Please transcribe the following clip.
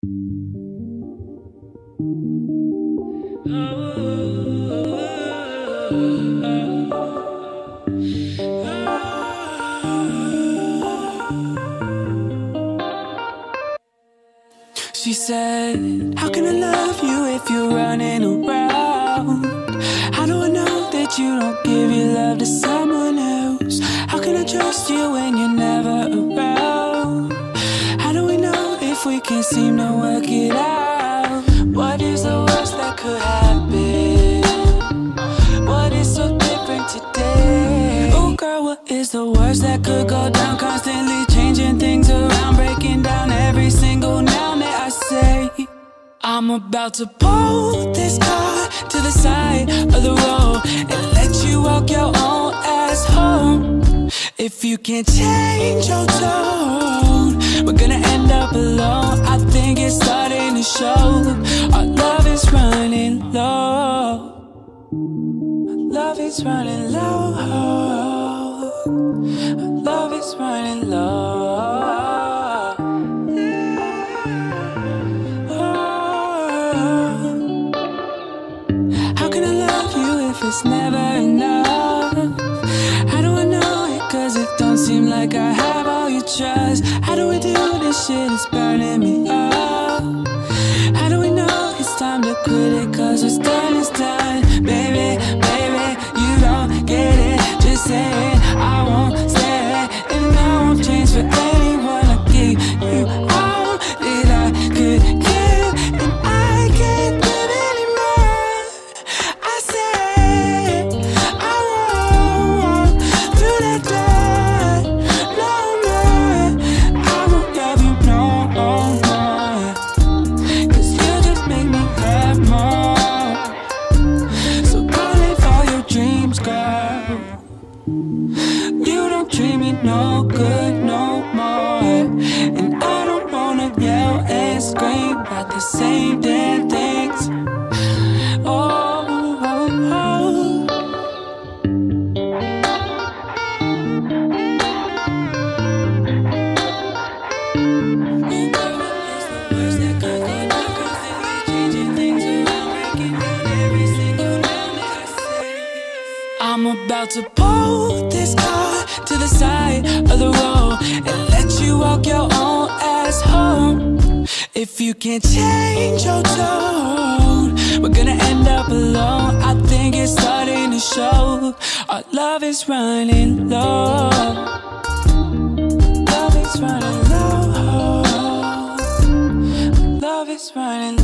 She said, How can I love you if you're running around? How do I know that you don't give your love to someone else? How can I trust you when you're never around? Can't seem to work it out? What is the worst that could happen? What is so different today? Oh girl, what is the worst that could go down? Constantly changing things around, breaking down every single noun that I say. I'm about to pull this car to the side of the road and let you walk your own ass home. If you can't change your tone, love is running low. Love is running low. How can I love you if it's never enough? How do I know it? Cause it don't seem like I have all your trust. How do we do this shit? It's no good no more. And I don't wanna yell and scream about the same damn things. Oh, oh, oh. I'm about to pull this car to the side of the road and let you walk your own ass home. If you can't change your tone, we're gonna end up alone. I think it's starting to show. Our love is running low. Love is running low. Love is running.